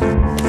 you